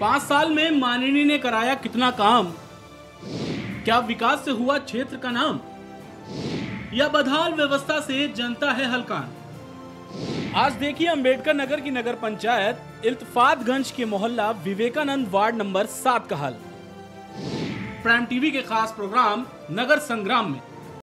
पाँच साल में माननी ने कराया कितना काम? क्या विकास से हुआ क्षेत्र का नाम? या बदहाल व्यवस्था से जनता है हलकान? आज देखिए अंबेडकर नगर की नगर पंचायत इल्तफातगंज के मोहल्ला विवेकानंद वार्ड नंबर सात का हल। प्राइम टीवी के खास प्रोग्राम नगर संग्राम में।